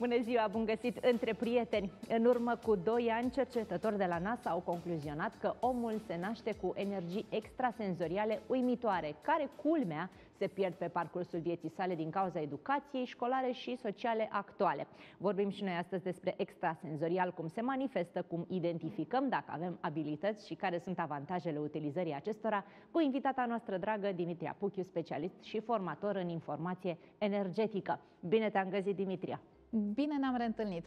Bună ziua, bun găsit între prieteni! În urmă cu 2 ani, cercetători de la NASA au concluzionat că omul se naște cu energii extrasenzoriale uimitoare, care, culmea, se pierd pe parcursul vieții sale din cauza educației școlare și sociale actuale. Vorbim și noi astăzi despre extrasenzorial, cum se manifestă, cum identificăm dacă avem abilități și care sunt avantajele utilizării acestora, cu invitata noastră dragă, Dimitria Puchiu, specialist și formator în informație energetică. Bine te-am găsit, Dimitria! Bine ne-am reîntâlnit.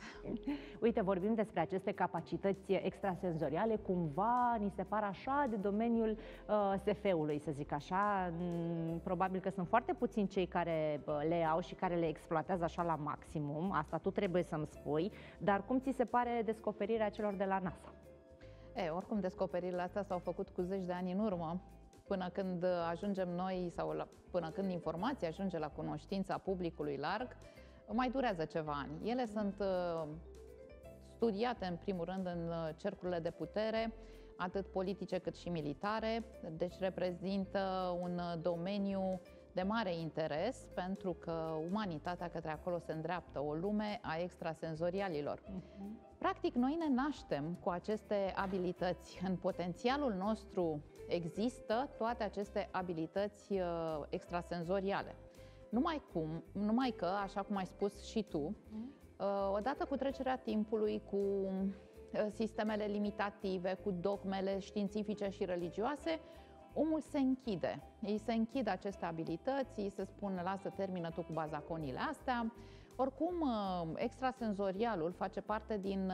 Uite, vorbim despre aceste capacități extrasenzoriale, cumva ni se par așa de domeniul uh, SF-ului, să zic așa. Mm, probabil că sunt foarte puțini cei care uh, le au și care le exploatează așa la maximum. Asta tu trebuie să-mi spui. Dar cum ți se pare descoperirea celor de la NASA? E, oricum, descoperirile astea s-au făcut cu zeci de ani în urmă până când ajungem noi sau la, până când informația ajunge la cunoștința publicului larg, mai durează ceva ani. Ele sunt uh, studiate în primul rând în uh, cercurile de putere, atât politice cât și militare, deci reprezintă un uh, domeniu de mare interes pentru că umanitatea către acolo se îndreaptă, o lume a extrasenzorialilor. Uh-huh. Practic, noi ne naștem cu aceste abilități. În potențialul nostru există toate aceste abilități extrasenzoriale. Numai cum, numai că, așa cum ai spus și tu, mm. odată cu trecerea timpului, cu uh, sistemele limitative, cu dogmele științifice și religioase, omul se închide. Îi se închid aceste abilități, îi se spune, lasă, termină tu cu bazaconile astea. Oricum, uh, extrasenzorialul face parte din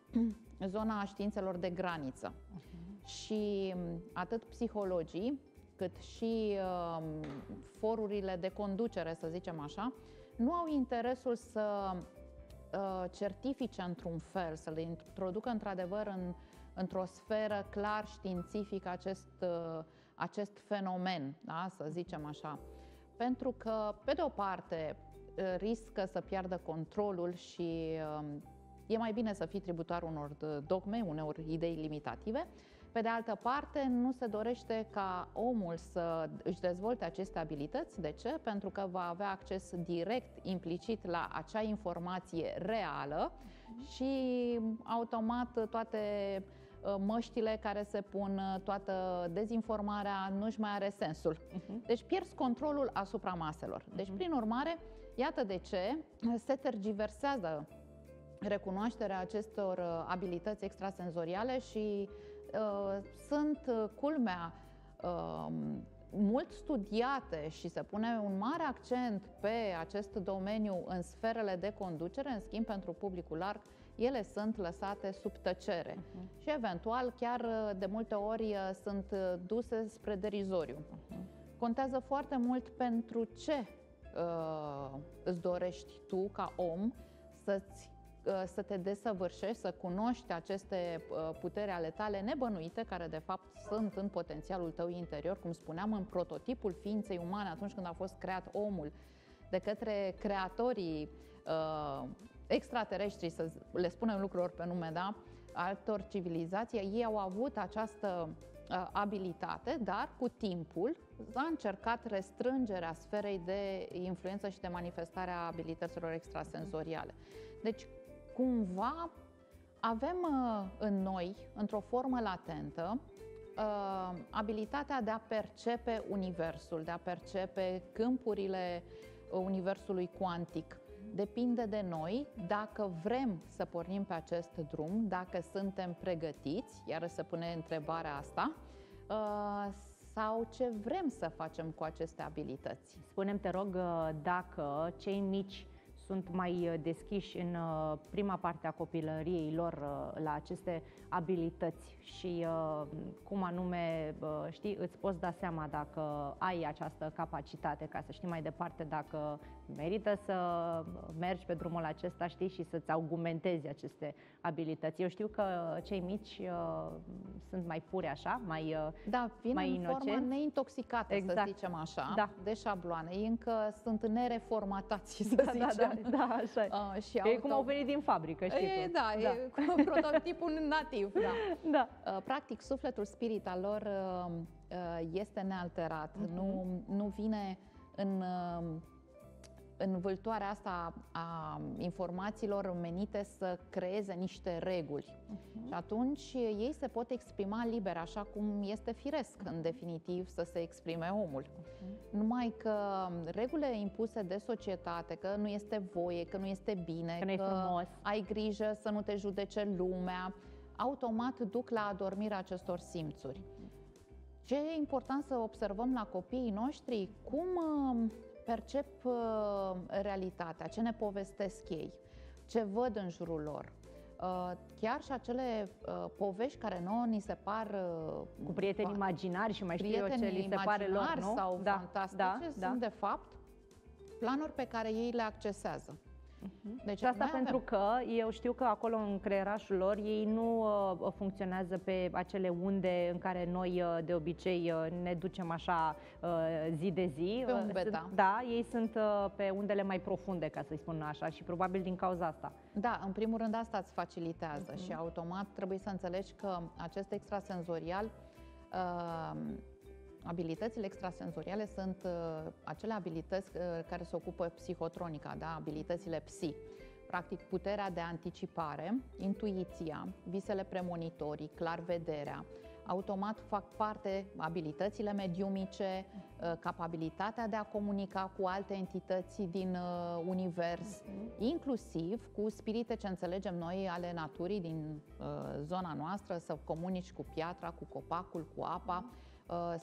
zona științelor de graniță. Uh-huh. Și um, atât psihologii, cât și uh, forurile de conducere, să zicem așa, nu au interesul să uh, certifice într-un fel, să le introducă într-adevăr în, într-o sferă clar științifică acest, uh, acest fenomen, da? să zicem așa. Pentru că, pe de o parte, uh, riscă să piardă controlul și uh, e mai bine să fii tributar unor dogme, unor idei limitative, pe de altă parte, nu se dorește ca omul să își dezvolte aceste abilități. De ce? Pentru că va avea acces direct, implicit la acea informație reală și automat toate uh, măștile care se pun, uh, toată dezinformarea nu-și mai are sensul. Uh-huh. Deci pierzi controlul asupra maselor. Deci, uh-huh. prin urmare, iată de ce se tergiversează recunoașterea acestor uh, abilități extrasenzoriale și uh, sunt, uh, culmea, uh, mult studiate și se pune un mare accent pe acest domeniu în sferele de conducere, în schimb pentru publicul larg, ele sunt lăsate sub tăcere uh-huh. și eventual chiar uh, de multe ori sunt duse spre derizoriu. Uh-huh. Contează foarte mult pentru ce uh, îți dorești tu ca om să-ți Uh, să te desăvârșești, să cunoști aceste uh, puteri ale tale nebănuite, care de fapt sunt în potențialul tău interior, cum spuneam, în prototipul ființei umane atunci când a fost creat omul de către creatorii uh, extraterestri, să le spunem lucrurilor pe nume, da? altor civilizații, ei au avut această uh, abilitate, dar cu timpul a încercat restrângerea sferei de influență și de manifestare a abilităților extrasenzoriale. Deci, cumva avem uh, în noi, într-o formă latentă, uh, abilitatea de a percepe universul, de a percepe câmpurile uh, universului cuantic. Depinde de noi dacă vrem să pornim pe acest drum, dacă suntem pregătiți, iar să pune întrebarea asta, sau ce vrem să facem cu aceste abilități. Spunem, te rog, dacă cei mici sunt mai uh, deschiși în uh, prima parte a copilăriei lor uh, la aceste abilități și cum anume, știi, îți poți da seama dacă ai această capacitate ca să știi mai departe dacă merită să mergi pe drumul acesta, știi, și să-ți argumentezi aceste abilități. Eu știu că cei mici sunt mai puri așa, mai Da, vin mai în inocenți. formă neintoxicată, exact. să zicem așa, da. de șabloane. Ei încă sunt nereformatați, să da, zicem. Da, da. Da, așa e. Uh, și e cum au venit din fabrică, știi e, Da, da, e prototipul nativ, da. da. Uh, practic, sufletul, spirit al lor uh, uh este nealterat, uh-huh. nu, nu vine în... Uh, în vâltoarea asta a informațiilor menite să creeze niște reguli. Uh-huh. Și atunci ei se pot exprima liber, așa cum este firesc, în definitiv, să se exprime omul. Uh-huh. Numai că regulile impuse de societate, că nu este voie, că nu este bine, că, că frumos. ai grijă să nu te judece lumea, automat duc la adormirea acestor simțuri. Ce e important să observăm la copiii noștri, cum percep uh, realitatea, ce ne povestesc ei, ce văd în jurul lor. Uh, chiar și acele uh, povești care nouă ni se par... Cu prieteni imaginari și mai știu eu ce li se pare lor, nu? sau da, fantastice, da, da. sunt de fapt planuri pe care ei le accesează. Uh-huh. Deci, și asta pentru avem... că eu știu că acolo în creierașul lor ei nu uh, funcționează pe acele unde în care noi uh, de obicei uh, ne ducem așa uh, zi de zi. Pe un beta. Sunt, da, ei sunt uh, pe undele mai profunde, ca să-i spun așa, și probabil din cauza asta. Da, în primul rând asta îți facilitează uh-huh. și automat trebuie să înțelegi că acest extrasenzorial uh, Abilitățile extrasenzoriale sunt uh, acele abilități uh, care se ocupă psihotronica, da? abilitățile psi. Practic, puterea de anticipare, intuiția, visele premonitorii, clarvederea, automat fac parte abilitățile mediumice, uh, capabilitatea de a comunica cu alte entități din uh, univers, uh-huh. inclusiv cu spirite ce înțelegem noi ale naturii din uh, zona noastră, să comunici cu piatra, cu copacul, cu apa. Uh-huh Uh,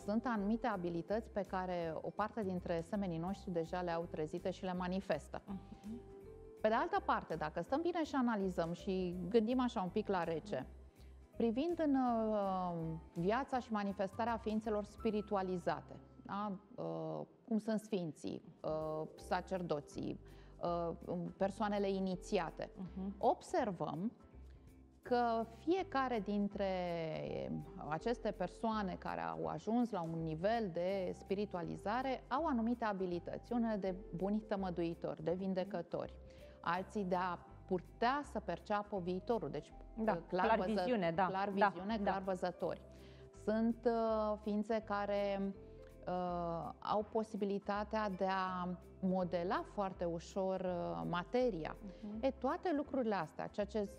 sunt anumite abilități pe care o parte dintre semenii noștri deja le-au trezite și le manifestă. Uh-huh. Pe de altă parte, dacă stăm bine și analizăm și gândim așa un pic la rece, privind în uh, viața și manifestarea ființelor spiritualizate, da? uh, cum sunt sfinții, uh, sacerdoții, uh, persoanele inițiate, uh-huh. observăm că fiecare dintre aceste persoane care au ajuns la un nivel de spiritualizare au anumite abilități, unele de buni tămăduitori, de vindecători, alții de a putea să perceapă viitorul, deci da, clar, clar văză, viziune, da, clar viziune, da, clar da. văzători. Sunt uh, ființe care uh, au posibilitatea de a modela foarte ușor uh, materia. Uh-huh. E, toate lucrurile astea, ceea ce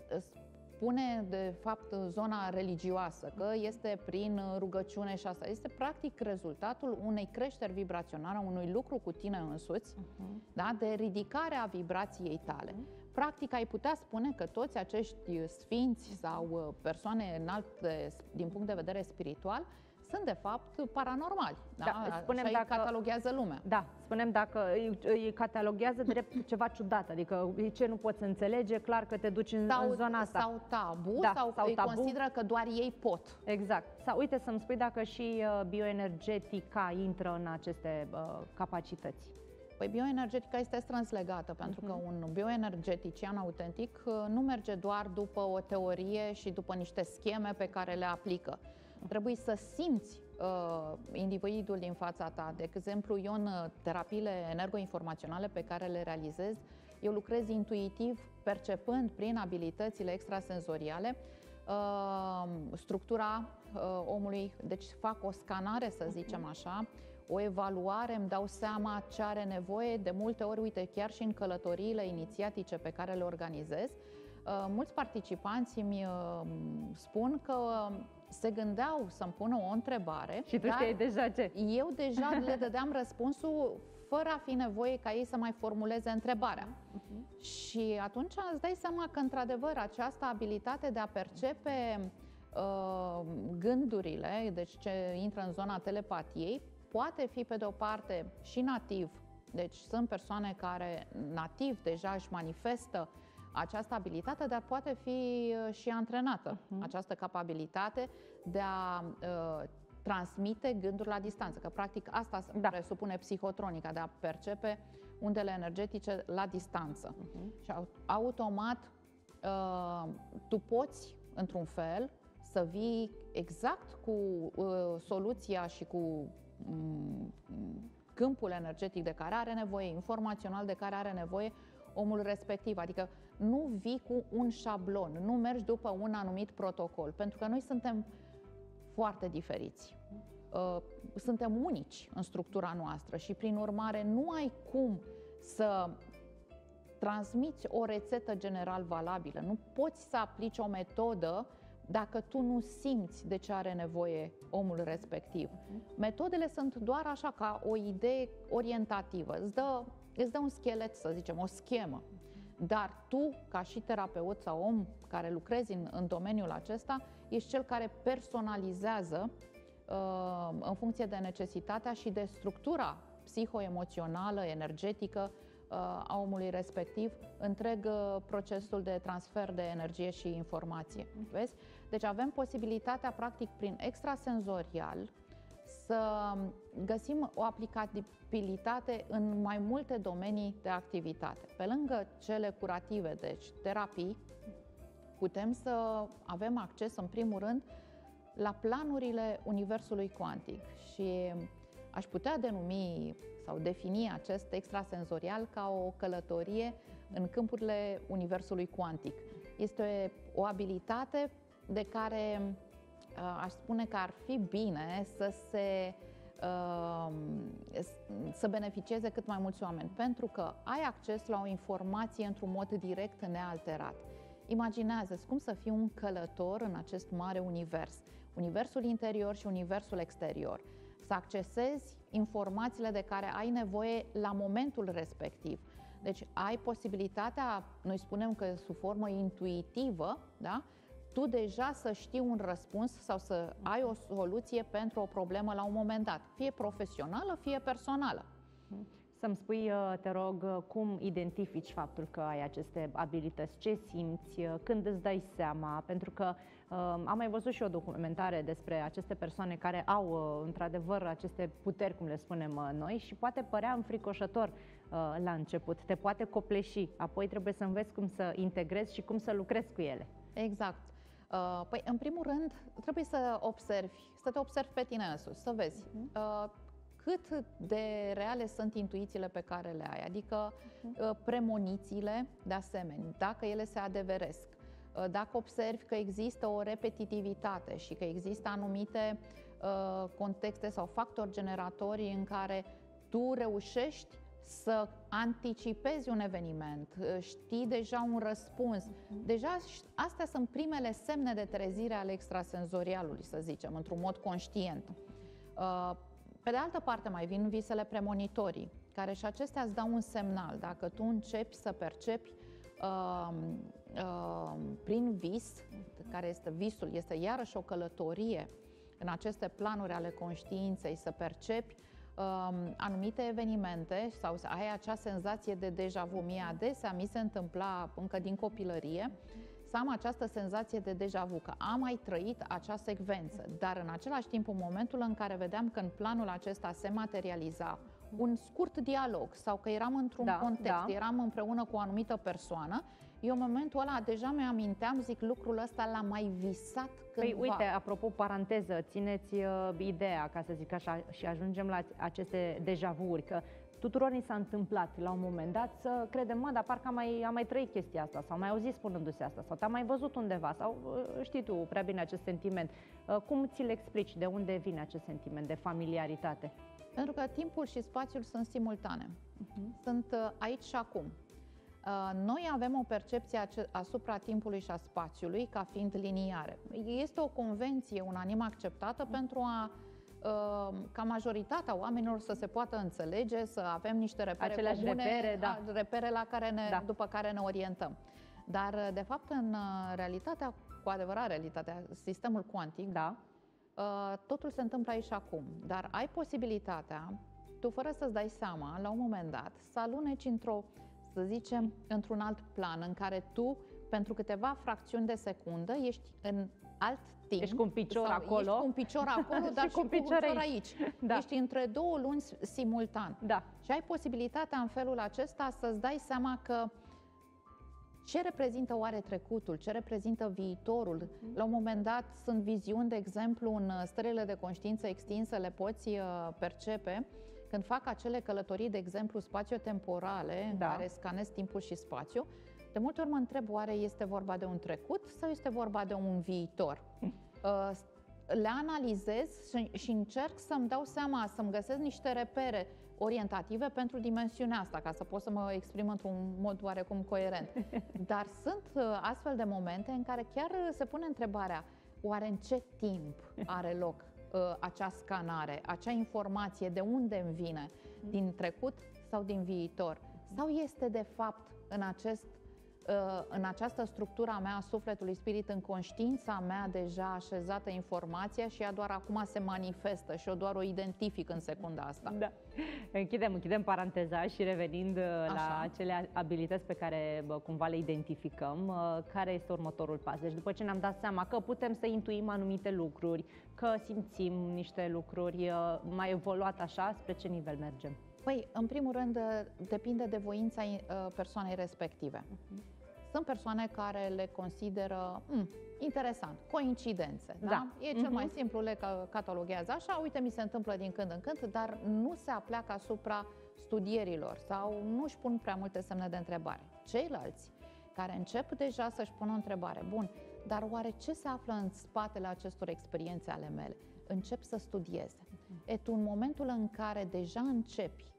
spune de fapt zona religioasă, că este prin rugăciune și asta. Este practic rezultatul unei creșteri vibraționale, unui lucru cu tine însuți, uh-huh. da? de ridicare a vibrației tale. Uh-huh. Practic ai putea spune că toți acești sfinți sau uh, persoane înalte din punct de vedere spiritual sunt de fapt paranormali. Da? da spunem Așa dacă, îi cataloguează lumea. Da, spunem dacă îi, îi cataloguează drept ceva ciudat, adică ce nu poți înțelege, clar că te duci în, sau, în zona asta. Sau tabu, da, sau, sau îi tabu. consideră că doar ei pot. Exact. Sau uite să-mi spui dacă și uh, bioenergetica intră în aceste uh, capacități. Păi bioenergetica este strâns legată, pentru uh-huh. că mhm. un bioenergetician autentic uh, nu merge doar după o teorie și după niște scheme pe care le aplică. Trebuie să simți uh, individul din fața ta. De exemplu, eu în uh, terapiile energoinformaționale pe care le realizez, eu lucrez intuitiv, percepând prin abilitățile extrasenzoriale uh, structura uh, omului. Deci fac o scanare, să zicem așa, o evaluare, îmi dau seama ce are nevoie. De multe ori, uite, chiar și în călătoriile inițiatice pe care le organizez, uh, mulți participanți îmi uh, spun că se gândeau să-mi pună o întrebare. Și tu știai deja ce? Eu deja le dădeam răspunsul fără a fi nevoie ca ei să mai formuleze întrebarea. Uh-huh. Și atunci îți dai seama că, într-adevăr, această abilitate de a percepe uh, gândurile, deci ce intră în zona telepatiei, poate fi, pe de o parte, și nativ. Deci sunt persoane care nativ deja își manifestă uh, această abilitate, dar poate fi uh, și antrenată, uh-huh. această capabilitate de a uh, transmite gânduri la distanță, că practic asta da. presupune psihotronica, de a percepe undele energetice la distanță. Uh-huh. Și automat uh, tu poți, într-un fel, să vii exact cu uh, soluția și cu um, câmpul energetic de care are nevoie, informațional de care are nevoie omul respectiv. Adică nu vii cu un șablon, nu mergi după un anumit protocol, pentru că noi suntem foarte diferiți. Uh, suntem unici în structura noastră și, prin urmare, nu ai cum să transmiți o rețetă general valabilă. Nu poți să aplici o metodă dacă tu nu simți de ce are nevoie omul respectiv. Metodele sunt doar așa ca o idee orientativă. Îți dă, îți dă un schelet, să zicem, o schemă. Dar tu, ca și terapeut sau om care lucrezi în, în domeniul acesta, ești cel care personalizează uh, în funcție de necesitatea și de structura psihoemoțională, energetică uh, a omului respectiv, întreg uh, procesul de transfer de energie și informație. Vezi? Deci avem posibilitatea, practic, prin extrasenzorial, să găsim o aplicabilitate în mai multe domenii de activitate. Pe lângă cele curative, deci terapii, putem să avem acces, în primul rând, la planurile universului cuantic și aș putea denumi sau defini acest extrasenzorial ca o călătorie în câmpurile universului cuantic. Este o abilitate de care uh, aș spune că ar fi bine să se uh, să beneficieze cât mai mulți oameni, pentru că ai acces la o informație într-un mod direct nealterat. Imaginează-ți cum să fii un călător în acest mare univers, universul interior și universul exterior, să accesezi informațiile de care ai nevoie la momentul respectiv. Deci ai posibilitatea, noi spunem că sub formă intuitivă, da? Tu deja să știi un răspuns sau să ai o soluție pentru o problemă la un moment dat, fie profesională, fie personală. Să-mi spui, uh, te rog, uh, cum identifici faptul că ai aceste abilități, ce simți, uh, când îți dai seama, pentru că am mai văzut și o documentare despre aceste persoane care au într-adevăr aceste puteri, cum le spunem noi, și poate părea înfricoșător la început, te poate copleși, apoi trebuie să înveți cum să integrezi și cum să lucrezi cu ele. Exact. Păi, în primul rând, trebuie să observi, să te observi pe tine însuși, să vezi. Uh-huh cât de reale sunt intuițiile pe care le ai, adică uh, premonițiile, de asemenea, dacă ele se adeveresc, uh, dacă observi că există o repetitivitate și că există anumite uh, contexte sau factori generatori în care tu reușești să anticipezi un eveniment, știi deja un răspuns. Deja astea sunt primele semne de trezire ale extrasenzorialului, să zicem, într-un mod conștient. Pe de altă parte mai vin visele premonitorii, care și acestea îți dau un semnal. Dacă tu începi să percepi uh, uh, prin vis, care este visul, este iarăși o călătorie în aceste planuri ale conștiinței, să percepi uh, anumite evenimente sau să ai acea senzație de deja vu. Mie adesea mi se întâmpla încă din copilărie să am această senzație de deja vu, că am mai trăit acea secvență, dar în același timp, în momentul în care vedeam că în planul acesta se materializa un scurt dialog sau că eram într-un da, context, da. eram împreună cu o anumită persoană, eu în momentul ăla deja mi-aminteam, zic, lucrul ăsta l-am mai visat cândva. Păi uite, apropo, paranteză, țineți uh, ideea, ca să zic așa, și ajungem la aceste deja vu că tuturor ni s-a întâmplat la un moment dat să credem, mă, dar parcă am mai, am mai trăit chestia asta sau mai auzit spunându-se asta sau te-am mai văzut undeva sau uh, știi tu prea bine acest sentiment. Uh, cum ți-l explici? De unde vine acest sentiment de familiaritate? Pentru că timpul și spațiul sunt simultane. Uh-huh. Sunt uh, aici și acum. Noi avem o percepție asupra timpului și a spațiului ca fiind liniare. Este o convenție unanim acceptată uh-huh. pentru a Ehm, ca majoritatea oamenilor să se poată înțelege, să avem niște repere Aceleași comune, repere, da. repere la care ne, da. după care ne orientăm. Dar, de fapt, în uh, realitatea, cu adevărat realitatea, sistemul cuantic, da. Uh, totul se întâmplă aici și acum. Dar ai posibilitatea, tu fără să-ți dai seama, la un moment dat, să aluneci într-o, să zicem, într-un alt plan în care tu, pentru câteva fracțiuni de secundă, ești în alt timp. Ești cu un picior acolo. Ești cu un picior acolo, dar și cu un picior aici. aici. Da. Ești între două lunți simultan. Da. Și ai posibilitatea în felul acesta să-ți dai seama că ce reprezintă oare trecutul, ce reprezintă viitorul. Mhm. La un moment dat sunt viziuni, de exemplu, în stările de conștiință extinsă le poți uh, percepe când fac acele călătorii, de exemplu, spațio-temporale, da. în care scanezi timpul și spațiu, de multe ori mă întreb, oare este vorba de un trecut sau este vorba de un viitor? Uh, le analizez și, și încerc să-mi dau seama, să-mi găsesc niște repere orientative pentru dimensiunea asta, ca să pot să mă exprim într-un mod oarecum coerent. Dar sunt uh, astfel de momente în care chiar se pune întrebarea, oare în ce timp are loc uh, acea scanare, acea informație, de unde îmi vine, din trecut sau din viitor? Sau este de fapt în acest Uh, în această structură a mea a sufletului, spirit, în conștiința mea deja așezată informația și ea doar acum se manifestă și eu doar o identific în secunda asta. Da. Închidem, închidem paranteza și revenind uh, Așa. la acele abilități pe care bă, cumva le identificăm, uh, care este următorul pas? Deci după ce ne-am dat seama că putem să intuim anumite lucruri, că simțim niște lucruri, mai evoluat așa, spre ce nivel mergem? Păi, în primul rând, depinde de voința persoanei respective. Uh-huh. Sunt persoane care le consideră mm, interesant, coincidențe. Da? da? E cel uh-huh. mai simplu, le cataloghează așa, uite, mi se întâmplă din când în când, dar nu se apleacă asupra studierilor sau nu își pun prea multe semne de întrebare. Ceilalți care încep deja să-și pună o întrebare, bun, dar oare ce se află în spatele acestor experiențe ale mele? Încep să studieze. Uh-huh. E tu, în momentul în care deja începi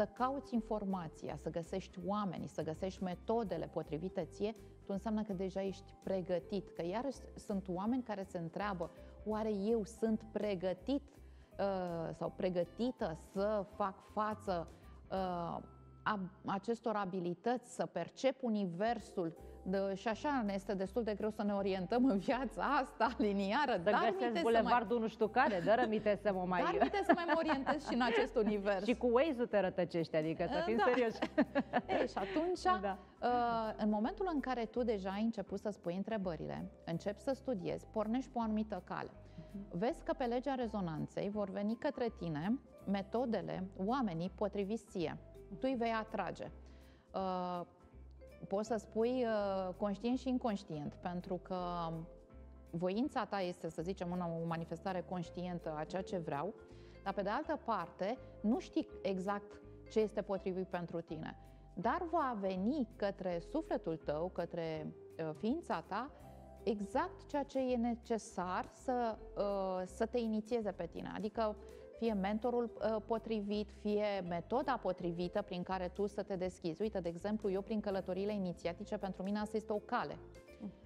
să cauți informația, să găsești oameni, să găsești metodele potrivite ție, tu înseamnă că deja ești pregătit. Că iarăși sunt oameni care se întreabă, oare eu sunt pregătit uh, sau pregătită să fac față uh, acestor abilități, să percep universul de, și așa ne este destul de greu să ne orientăm în viața asta liniară. Să dar găsesc bulevardul mai... nu știu care, dar rămite să mă mai... Dar să mai mă orientez și în acest univers. și cu Waze-ul te rătăcești, adică să fim da. serioși. Ei, și atunci, da. uh, în momentul în care tu deja ai început să spui întrebările, începi să studiezi, pornești pe o anumită cale, uh-huh. vezi că pe legea rezonanței vor veni către tine metodele, oamenii potriviți ție. Tu îi vei atrage. Uh, poți să spui uh, conștient și inconștient, pentru că voința ta este, să zicem, una, o manifestare conștientă a ceea ce vreau, dar pe de altă parte nu știi exact ce este potrivit pentru tine. Dar va veni către sufletul tău, către uh, ființa ta, exact ceea ce e necesar să, uh, să te inițieze pe tine. Adică fie mentorul uh, potrivit, fie metoda potrivită prin care tu să te deschizi. Uite, de exemplu, eu prin călătoriile inițiatice, pentru mine asta este o cale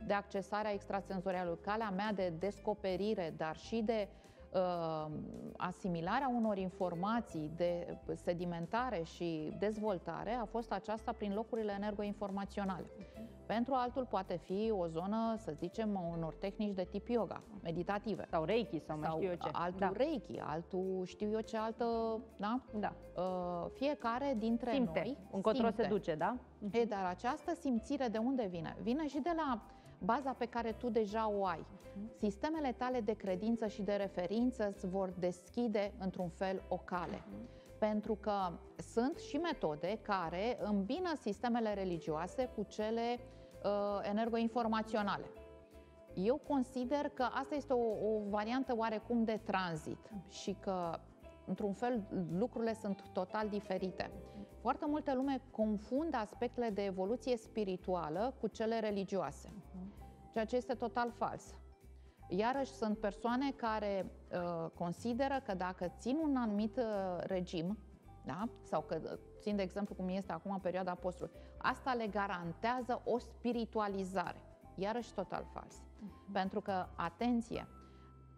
de accesare a extrasenzorialului, calea mea de descoperire, dar și de uh, asimilarea unor informații, de sedimentare și dezvoltare, a fost aceasta prin locurile energoinformaționale. Pentru altul poate fi o zonă, să zicem, unor tehnici de tip yoga, meditative. Sau reiki sau mai sau știu eu ce. altul da. reiki, altul știu eu ce altă, da? Da. Uh, fiecare dintre simte. noi Încotro simte. se duce, da? E, dar această simțire de unde vine? Vine și de la baza pe care tu deja o ai. Sistemele tale de credință și de referință îți vor deschide într-un fel o cale. Pentru că sunt și metode care îmbină sistemele religioase cu cele uh, energoinformaționale. Eu consider că asta este o, o variantă oarecum de tranzit și că, într-un fel, lucrurile sunt total diferite. Foarte multă lume confundă aspectele de evoluție spirituală cu cele religioase, ceea ce este total fals. Iarăși sunt persoane care uh, consideră că dacă țin un anumit uh, regim, da? sau că uh, țin de exemplu cum este acum perioada postului, asta le garantează o spiritualizare. Iarăși total fals. Uh-huh. Pentru că, atenție,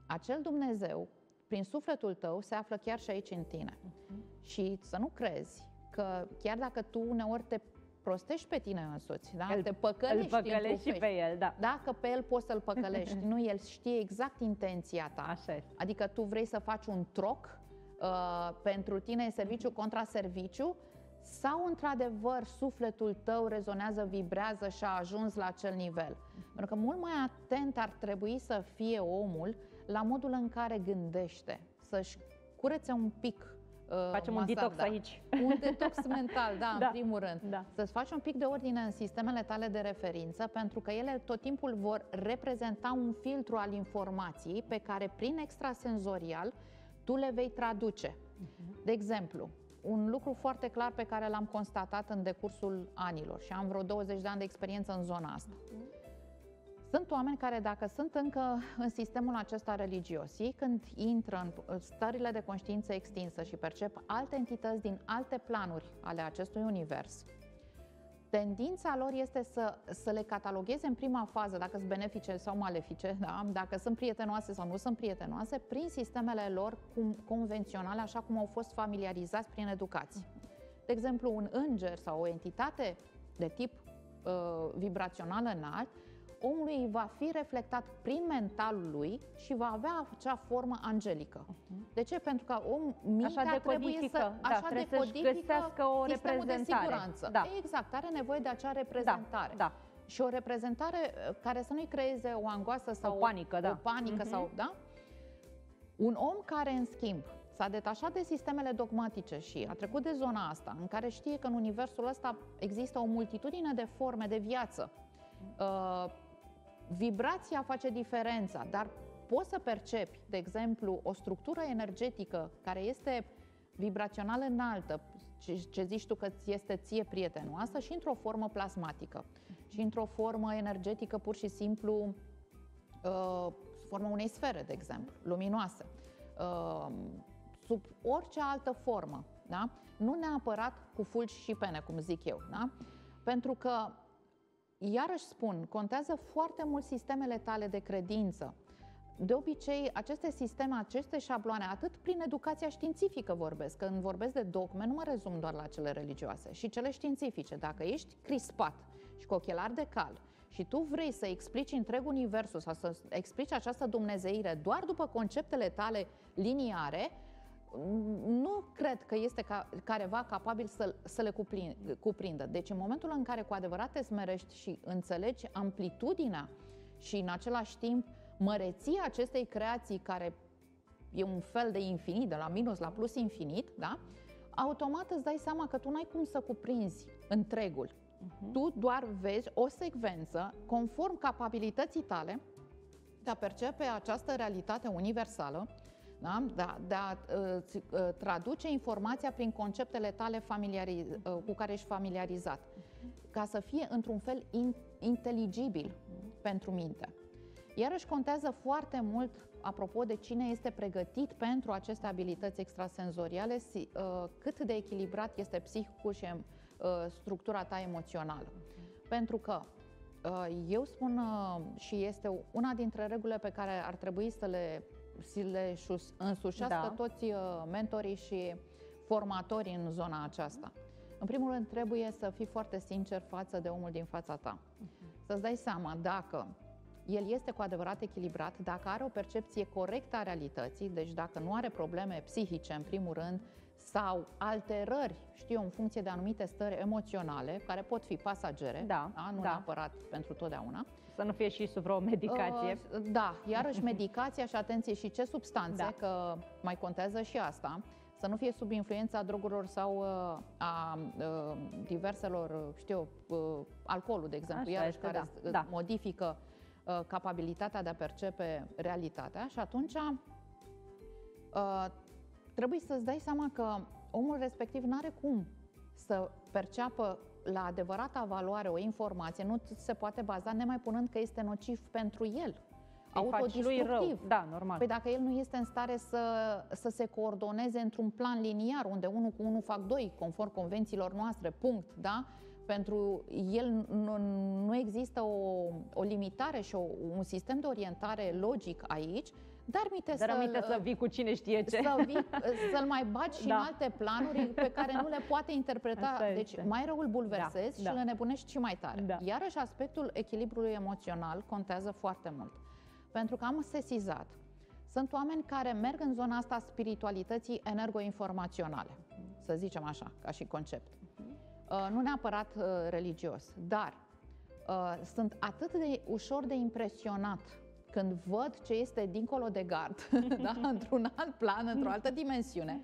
acel Dumnezeu, prin sufletul tău, se află chiar și aici în tine. Uh-huh. Și să nu crezi că chiar dacă tu uneori te prostești pe tine însuți, da? El, te păcălești, îl păcălești și pe el, da. Da, că pe el poți să-l păcălești. nu, el știe exact intenția ta. Așa este. Adică tu vrei să faci un troc, uh, pentru tine e serviciu contra serviciu, sau într-adevăr sufletul tău rezonează, vibrează și a ajuns la acel nivel. Pentru că mult mai atent ar trebui să fie omul la modul în care gândește, să-și curețe un pic Uh, Facem masar, un detox da. aici. Un detox mental, da, da, în primul rând. Da. Să-ți faci un pic de ordine în sistemele tale de referință, pentru că ele tot timpul vor reprezenta un filtru al informației pe care, prin extrasenzorial, tu le vei traduce. Uh-huh. De exemplu, un lucru foarte clar pe care l-am constatat în decursul anilor și am vreo 20 de ani de experiență în zona asta. Uh-huh. Sunt oameni care, dacă sunt încă în sistemul acesta religios, ei când intră în stările de conștiință extinsă și percep alte entități din alte planuri ale acestui univers, tendința lor este să, să le catalogheze în prima fază, dacă sunt benefice sau malefice, da? dacă sunt prietenoase sau nu sunt prietenoase, prin sistemele lor cum, convenționale, așa cum au fost familiarizați prin educație. De exemplu, un înger sau o entitate de tip uh, vibrațional înalt omului va fi reflectat prin mentalul lui și va avea acea formă angelică. Uh-huh. De ce? Pentru că om, mintea așa trebuie să da, așa decodifică găsească o reprezentare. de siguranță. Da. Exact, are nevoie de acea reprezentare. Da, da. Și o reprezentare uh, care să nu-i creeze o angoasă sau o panică, da. o panică uh-huh. sau, da? Un om care, în schimb, s-a detașat de sistemele dogmatice și a trecut de zona asta, în care știe că în universul ăsta există o multitudine de forme de viață, uh, Vibrația face diferența, dar poți să percepi, de exemplu, o structură energetică care este vibrațional înaltă, ce, ce zici tu că ți este ție prietenoasă, și într-o formă plasmatică, și într-o formă energetică pur și simplu uh, formă unei sfere, de exemplu, luminoase, uh, sub orice altă formă, da? nu neapărat cu fulgi și pene, cum zic eu, da? pentru că Iarăși spun, contează foarte mult sistemele tale de credință. De obicei, aceste sisteme, aceste șabloane, atât prin educația științifică vorbesc, când vorbesc de dogme, nu mă rezum doar la cele religioase, și cele științifice. Dacă ești crispat și cu ochelari de cal și tu vrei să explici întreg universul sau să explici această dumnezeire doar după conceptele tale liniare, nu cred că este ca, careva capabil să, să le cuprindă. Deci în momentul în care cu adevărat te smerești și înțelegi amplitudinea și în același timp măreția acestei creații care e un fel de infinit, de la minus la plus infinit, da? automat îți dai seama că tu n-ai cum să cuprinzi întregul. Uh-huh. Tu doar vezi o secvență conform capabilității tale de a percepe această realitate universală da? De, a, de a uh, uh, traduce informația prin conceptele tale familiari, uh, cu care ești familiarizat, ca să fie într-un fel in, inteligibil pentru minte. Iarăși contează foarte mult, apropo de cine este pregătit pentru aceste abilități extrasenzoriale, uh, cât de echilibrat este psihicul și uh, structura ta emoțională. Pentru că uh, eu spun și este una dintre regulile pe care ar trebui să le si le însușească da. toți uh, mentorii și formatorii în zona aceasta. În primul rând, trebuie să fii foarte sincer față de omul din fața ta. Uh-huh. Să-ți dai seama dacă el este cu adevărat echilibrat, dacă are o percepție corectă a realității, deci dacă nu are probleme psihice, în primul rând, sau alterări, știu, în funcție de anumite stări emoționale, care pot fi pasagere, da, da, nu da. neapărat pentru totdeauna, să nu fie și sub vreo medicație. Uh, da, iarăși medicația și atenție și ce substanțe, da. că mai contează și asta, să nu fie sub influența drogurilor sau uh, a uh, diverselor, știu, uh, alcoolul, de exemplu, Așa iarăși este, care da. da. modifică uh, capabilitatea de a percepe realitatea și atunci uh, trebuie să-ți dai seama că omul respectiv nu are cum să perceapă la adevărata valoare o informație nu se poate baza nemai punând că este nociv pentru el. Autodistructiv. Lui rău. Da, normal. Păi dacă el nu este în stare să, să se coordoneze într-un plan liniar, unde unul cu unul fac doi, conform convențiilor noastre, punct, da? Pentru el nu, nu există o, o limitare și o, un sistem de orientare logic aici, dar mite Dar să, să vii cu cine știe ce. Să vii, să-l mai bagi și da. în alte planuri pe care nu le poate interpreta. Asta deci este. mai rău îl bulversezi da, și da. îl nebunești și mai tare. Da. Iarăși aspectul echilibrului emoțional contează foarte mult. Pentru că am sesizat, sunt oameni care merg în zona asta spiritualității energoinformaționale, să zicem așa, ca și concept. Uh, nu neapărat uh, religios, dar uh, sunt atât de ușor de impresionat când văd ce este dincolo de gard, da? într-un alt plan, într-o altă dimensiune,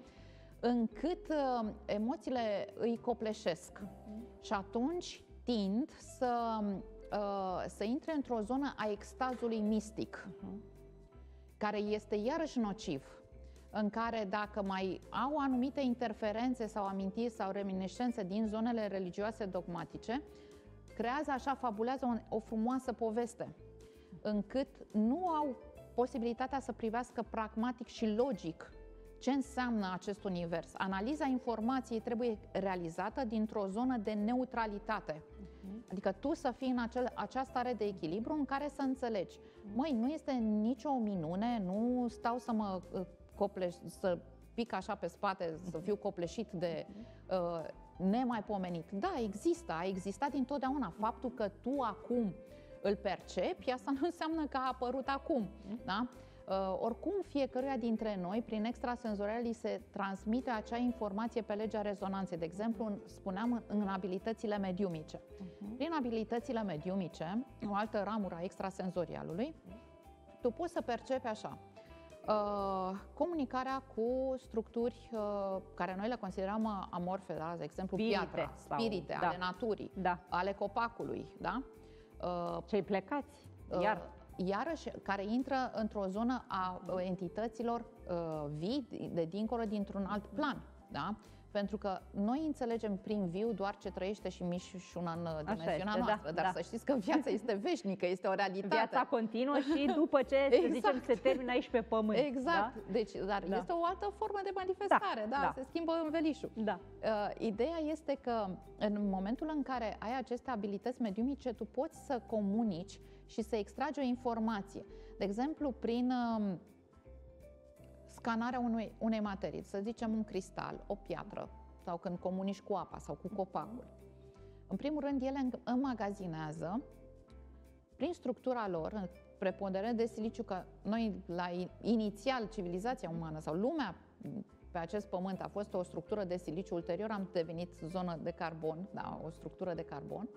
încât uh, emoțiile îi copleșesc. Uh-huh. Și atunci tind să, uh, să intre într-o zonă a extazului mistic, uh-huh. care este iarăși nociv în care dacă mai au anumite interferențe sau amintiri sau reminiscențe din zonele religioase dogmatice, creează așa, fabulează o, o frumoasă poveste încât nu au posibilitatea să privească pragmatic și logic ce înseamnă acest univers. Analiza informației trebuie realizată dintr-o zonă de neutralitate. Adică tu să fii în acel, acea stare de echilibru în care să înțelegi. Măi, nu este nicio minune, nu stau să mă uh, copleș, să pic așa pe spate, să fiu copleșit de uh, nemaipomenit. Da, există, a existat dintotdeauna. Faptul că tu acum îl percepi, asta nu înseamnă că a apărut acum. Da? Uh, oricum, fiecăruia dintre noi, prin extrasenzorial, li se transmite acea informație pe legea rezonanței. De exemplu, spuneam în abilitățile mediumice. Uh-huh. Prin abilitățile mediumice, o altă ramură a extrasenzorialului, tu poți să percepi așa. Uh, comunicarea cu structuri uh, care noi le considerăm amorfe, da? de exemplu Spirite piatra, sau- spirite, da. ale naturii, Da. ale copacului, da? Uh, Cei plecați, Uh, iar iarăși, care intră într-o zonă a uh, entităților uh, vii de dincolo dintr-un alt plan. Da? Pentru că noi înțelegem prin viu doar ce trăiește și mișună în uh, dimensiunea este, da, noastră, dar da. să știți că viața este veșnică, este o realitate. viața continuă și după ce, să zicem, Exact. se termină aici pe pământ. Exact. Deci, dar Da. este o altă formă de manifestare, da, da. se schimbă învelișul. Da. Uh, ideea este că în momentul în care ai aceste abilități mediumice, tu poți să comunici și să extragi o informație. De exemplu, prin um, scanarea unui, unei materii, să zicem un cristal, o piatră, sau când comunici cu apa sau cu copacul. În primul rând, ele înc- înmagazinează, prin structura lor, în preponderent de siliciu, că noi, la i- inițial, civilizația umană sau lumea pe acest pământ a fost o structură de siliciu, ulterior am devenit zonă de carbon, da, o structură de carbon,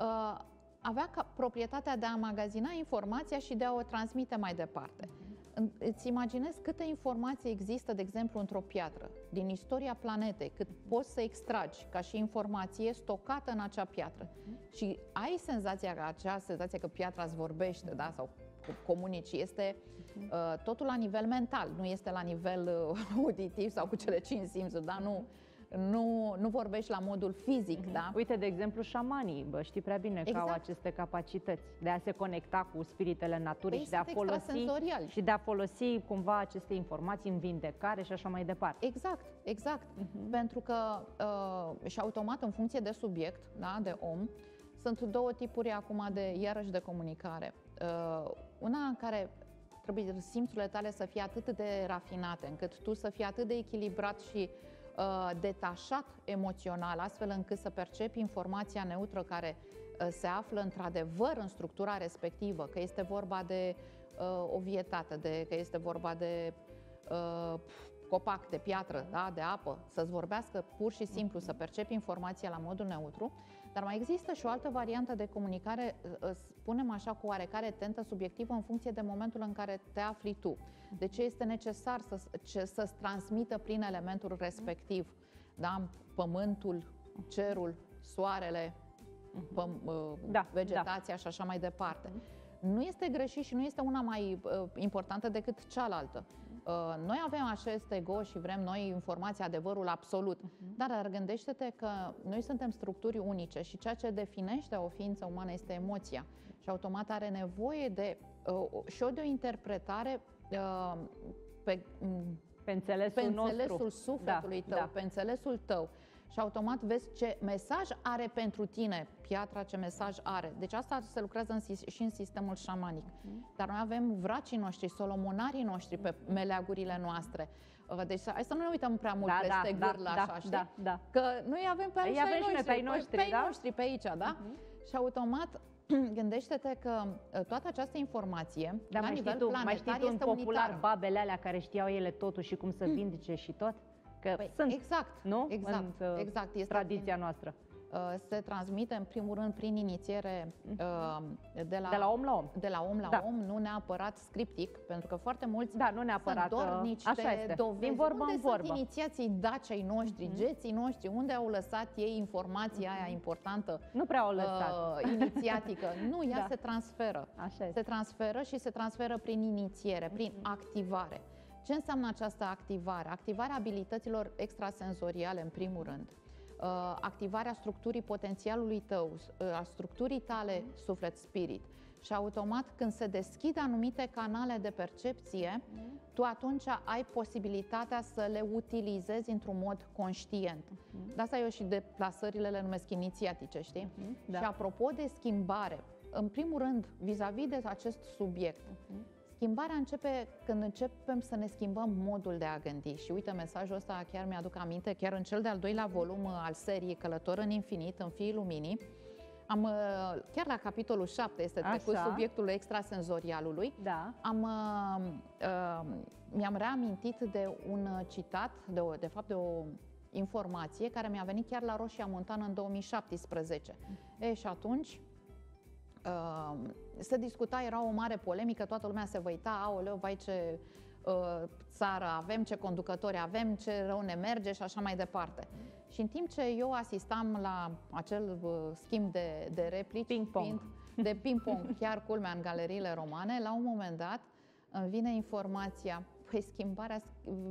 uh, avea ca proprietatea de a magazina informația și de a o transmite mai departe. În- Îți imaginezi câtă informație există, de exemplu, într-o piatră, din istoria planetei, cât poți să extragi ca și informație stocată în acea piatră. Și ai senzația că acea senzație că piatra îți vorbește, da, sau co- comunici, este uh, totul la nivel mental, nu este la nivel uh, auditiv sau cu cele cinci simțuri, da, nu, nu, nu vorbești la modul fizic, da? Uite, de exemplu, șamanii, bă, știi prea bine că au Exact. aceste capacități de a se conecta cu spiritele naturii Păi și de a sunt folosi extrasenzoriali. și de a folosi cumva aceste informații în vindecare și așa mai departe. Exact, exact. Pentru că uh, și automat în funcție de subiect, da, de om, sunt două tipuri acum de, iarăși, de comunicare. Uh, una în care trebuie simțurile tale să fie atât de rafinate, încât tu să fii atât de echilibrat și uh, detașat emoțional, astfel încât să percepi informația neutră care uh, se află într-adevăr în structura respectivă, că este vorba de uh, o vietate, de, că este vorba de uh, copac, de piatră, da, de apă, să-ți vorbească pur și simplu, să percepi informația la modul neutru, dar mai există și o altă variantă de comunicare, uh, spunem așa, cu oarecare tentă subiectivă în funcție de momentul în care te afli tu. De ce este necesar să, ce, să-ți transmită prin elementul respectiv, da, pământul, cerul, soarele, păm, uh, Da, vegetația și așa mai departe. Nu este greșit și nu este una mai uh, importantă decât cealaltă. Uh, noi avem acest ego și vrem noi informația, adevărul absolut. Dar, dar gândește-te că noi suntem structuri unice și ceea ce definește o ființă umană este emoția. Și automat are nevoie de uh, și o de o interpretare uh, pe, m, Pe înțelesul, pe nostru. înțelesul sufletului Da, tău, da. pe înțelesul tău. Și automat vezi ce mesaj are pentru tine piatra, ce mesaj are. Deci asta se lucrează în, sis- și în sistemul șamanic. Mhm. Dar noi avem vracii noștri, solomonarii noștri pe meleagurile noastre. Uh, Deci hai să nu ne uităm prea mult Da, da, peste da, gârlă, da, așa, știi? da, da. Că noi avem pe aici Îi avem ai și noi noștri, pe ai noștri, pe ai da? Mhm. noștri pe aici, da? Și automat gândește-te că uh, toată această informație Dar la mai nivel știi tu, mai planetar știi tu în este popular unitară. babele alea care știau ele totul și cum să vindice și tot? Că Păi, sunt, exact, nu? exact, în uh, exact. Este tradiția noastră. Uh, se transmite în primul rând prin inițiere uh, de la, De la om la om. de la om la Da. om, nu neapărat scriptic, pentru că foarte mulți Da, nu neapărat. sunt dornici uh, așa de este. dovezi. Din vorbă unde în vorbă. sunt inițiații dacei noștri, geții noștri, unde au lăsat ei informația aia importantă, Nu prea au lăsat. uh, inițiatică. Nu, ea Da. se transferă. Așa este. Se transferă și se transferă prin inițiere, prin activare. Ce înseamnă această activare? Activarea abilităților extrasenzoriale, în primul rând. activarea structurii potențialului tău, a structurii tale suflet-spirit. Și automat, când se deschid anumite canale de percepție, tu atunci ai posibilitatea să le utilizezi într-un mod conștient. Uh-huh. De asta eu și deplasările le numesc inițiatice, știi? Uh-huh. Da. Și apropo de schimbare, în primul rând, vis-a-vis de acest subiect, uh-huh. Schimbarea începe când începem să ne schimbăm modul de a gândi. Și uite, mesajul ăsta chiar mi-aduc aminte, chiar în cel de-al doilea volum al seriei Călător în Infinit, în Fiii Luminii, am, uh, chiar la capitolul 7 este trecut Așa. subiectul extrasenzorialului. Da. Am, uh, uh, mi-am reamintit de un citat, de, o, de fapt de o informație care mi-a venit chiar la Roșia Montană în 2017. E, și atunci uh, se discuta, era o mare polemică, toată lumea se văita, aoleu, vai ce uh, țară avem, ce conducători avem, ce rău ne merge și așa mai departe. Și în timp ce eu asistam la acel uh, schimb de, de replici, ping-pong. de ping-pong, chiar culmea în galeriile romane, la un moment dat îmi vine informația, păi schimbarea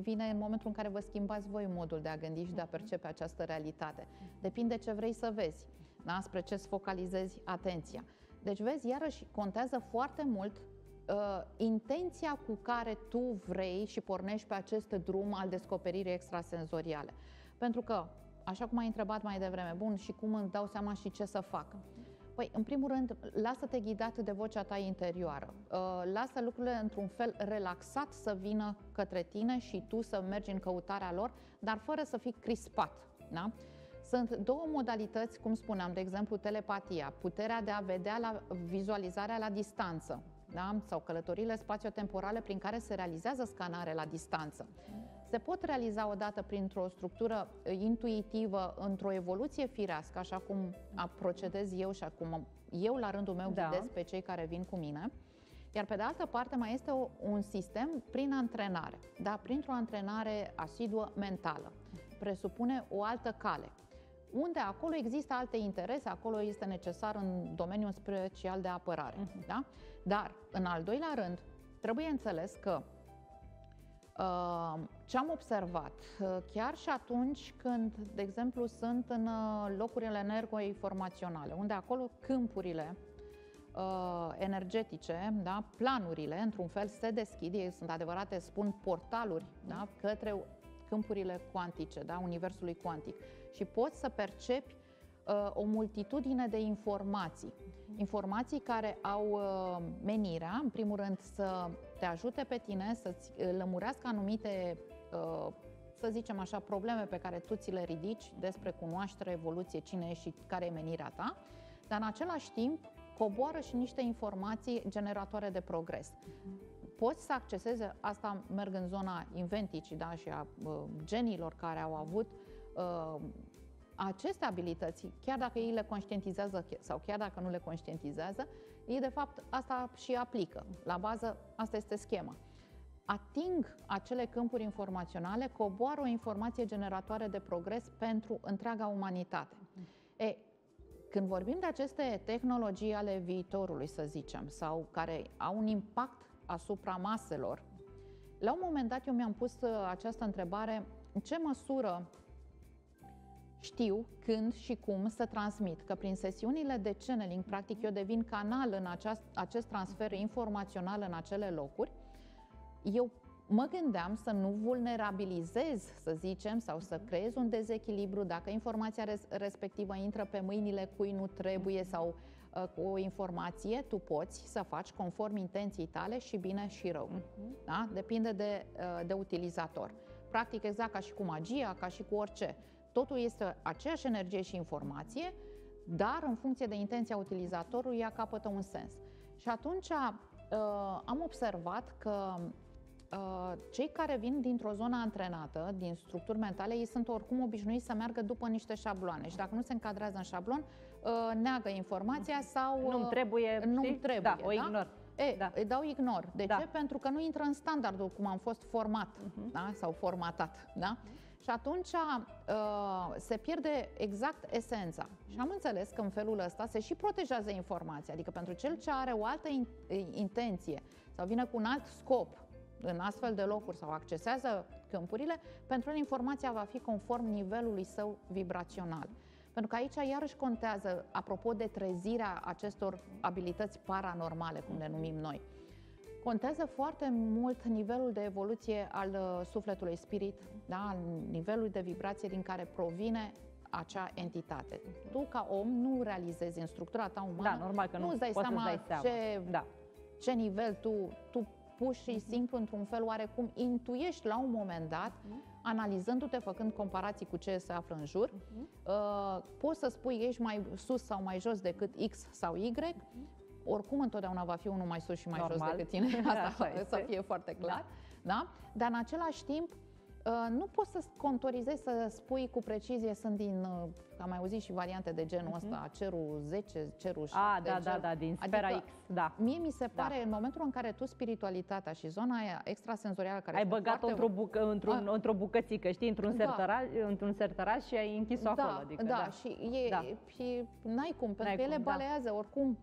vine în momentul în care vă schimbați voi modul de a gândi și de a percepe această realitate. Depinde ce vrei să vezi, da? spre ce îți focalizezi atenția. Deci, vezi, iarăși contează foarte mult uh, intenția cu care tu vrei și pornești pe acest drum al descoperirii extrasenzoriale. Pentru că așa cum ai întrebat mai devreme, bun, și cum îmi dau seama și ce să fac? Păi, în primul rând, lasă-te ghidat de vocea ta interioară. Uh, lasă lucrurile într-un fel relaxat să vină către tine și tu să mergi în căutarea lor, dar fără să fii crispat. Da? Sunt două modalități, cum spuneam, de exemplu, telepatia, puterea de a vedea la vizualizarea la distanță, da? sau călătorile spațiotemporale prin care se realizează scanare la distanță se pot realiza odată printr-o structură uh, intuitivă, într-o evoluție firească, așa cum procedez eu și acum eu la rândul meu da. ghidez pe cei care vin cu mine. Iar pe de altă parte mai este o, un sistem prin antrenare, da? printr-o antrenare asiduă mentală. Presupune o altă cale. Unde acolo există alte interese, acolo este necesar în domeniul special de apărare. Uh-huh. Da? Dar, în al doilea rând, trebuie înțeles că Uh, ce am observat, uh, chiar și atunci când, de exemplu, sunt în uh, locurile energoinformaționale, unde acolo câmpurile energetice, da, planurile, într-un fel, se deschid, ei sunt adevărate, spun portaluri da, către câmpurile cuantice, da, universului cuantic și poți să percepi o multitudine de informații. Informații care au menirea, în primul rând, să te ajute pe tine să-ți uh, lămurească anumite, uh, să zicem așa, probleme pe care tu ți le ridici despre cunoaștere, evoluție, cine ești și care e menirea ta, dar în același timp coboară și niște informații generatoare de progres. Poți să acceseze, asta merg în zona inventicii da, și a uh, genilor care au avut uh, aceste abilități, chiar dacă ei le conștientizează sau chiar dacă nu le conștientizează, ei de fapt asta și aplică. La bază, asta este schema. Ating acele câmpuri informaționale, coboară o informație generatoare de progres pentru întreaga umanitate. E, când vorbim de aceste tehnologii ale viitorului, să zicem, sau care au un impact asupra maselor, la un moment dat eu mi-am pus uh, această întrebare, în ce măsură știu când și cum să transmit, că prin sesiunile de channeling, practic, eu devin canal în aceast, acest transfer informațional în acele locuri, eu mă gândeam să nu vulnerabilizez, să zicem, sau să creez un dezechilibru dacă informația respectivă intră pe mâinile cui nu trebuie sau uh, cu o informație, tu poți să faci conform intenției tale și bine și rău. Uh-huh. Da? Depinde de, uh, de utilizator. Practic exact ca și cu magia, ca și cu orice. Totul este aceeași energie și informație, dar în funcție de intenția utilizatorului ea capătă un sens. Și atunci uh, am observat că uh, cei care vin dintr-o zonă antrenată, din structuri mentale, ei sunt oricum obișnuiți să meargă după niște șabloane și dacă nu se încadrează în șablon, uh, neagă informația sau... Nu trebuie, nu trebuie. Da, o ignor. Da? E, da. îi dau ignor. De da. ce? Pentru că nu intră în standardul cum am fost format uh-huh. da? sau formatat. Da? Uh-huh. Și atunci uh, se pierde exact esența. Și am înțeles că în felul ăsta se și protejează informația. Adică pentru cel ce are o altă in- intenție sau vine cu un alt scop în astfel de locuri sau accesează câmpurile, pentru el informația va fi conform nivelului său vibrațional. Pentru că aici iarăși contează, apropo de trezirea acestor abilități paranormale, cum le numim noi. Contează foarte mult nivelul de evoluție al uh, sufletului spirit, da? al nivelului de vibrație din care provine acea entitate. Tu, ca om, nu realizezi în structura ta umană, Da, normal că nu nu îți dai poți seama, să-ți dai seama. ce Da. ce nivel tu, tu pur și simplu, într-un fel oarecum, intuiești la un moment dat, analizându-te, făcând comparații cu ce se află în jur, uh, poți să spui ești mai sus sau mai jos decât X sau Y, oricum întotdeauna va fi unul mai sus și mai Normal. jos decât tine, asta Așa să este. fie foarte clar, da? Dar în același timp, uh, nu poți să contorizezi, să spui cu precizie, sunt din, uh, am mai auzit și variante de genul ăsta, cerul 10, cerul 7, A, da, da, cer- da, din sfera adică, X, da. Mie mi se Da. pare, în momentul în care tu spiritualitatea și zona aia extrasenzorială care Ai este băgat-o foarte... într-o, bucă, într-un, într-o bucățică, știi, într-un, Da. sertăraș, într-un sertăraș și ai închis-o da, acolo. Adică, da, și, e, Da. și n-ai cum, pentru N-ai că ele cum, da. balează oricum.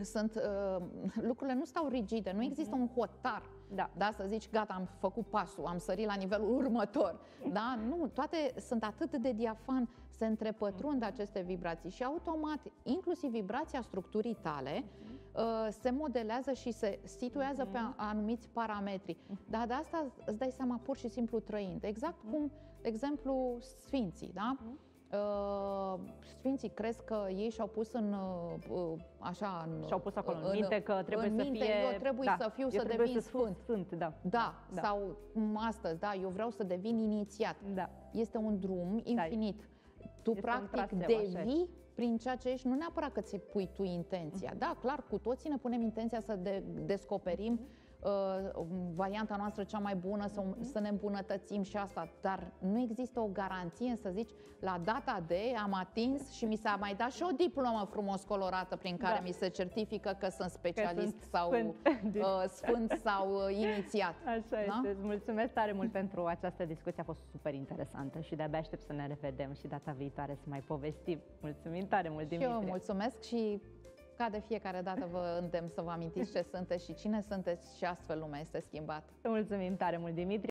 Sunt, uh, lucrurile nu stau rigide, nu există un hotar. Da. Da, să zici, gata, am făcut pasul, am sărit la nivelul următor. Da, nu, toate sunt atât de diafan, se întrepătrund aceste vibrații și automat, inclusiv vibrația structurii tale, uh, se modelează și se situează pe anumiți parametri. Dar de asta îți dai seama pur și simplu trăind. Exact cum, de exemplu, sfinții, da? Uh, Sfinții crezi că ei și-au pus în, uh, uh, așa, în, Și-au pus acolo în, minte că trebuie în să minte, fie... eu trebuie da, să fiu, eu să trebuie devin să fiu sfânt. sfânt, da. Da, da. sau cum astăzi, da, eu vreau să devin inițiat. Da. Este un drum infinit. Tu, Este un practic, traseu, așa devii prin ceea ce ești, nu neapărat că ți pui tu intenția. Mhm. Da, clar, cu toții ne punem intenția să de- descoperim uh, varianta noastră cea mai bună, să, Mhm. să ne îmbunătățim și asta, dar nu există o garanție să zici, la data de am atins și mi s-a mai dat și o diplomă frumos colorată prin care Da. mi se certifică că sunt specialist sunt sau sfânt. uh, sfânt sau uh, inițiat. Așa Da? este. Îți mulțumesc tare mult pentru această discuție. A fost super interesantă și de-abia aștept să ne revedem și data viitoare să mai povestim. Mulțumim tare mult, Și Dimitrie. eu mulțumesc și ca de fiecare dată vă îndemn să vă amintiți ce sunteți și cine sunteți și astfel lumea este schimbată. Mulțumim tare mult, Dimitrie.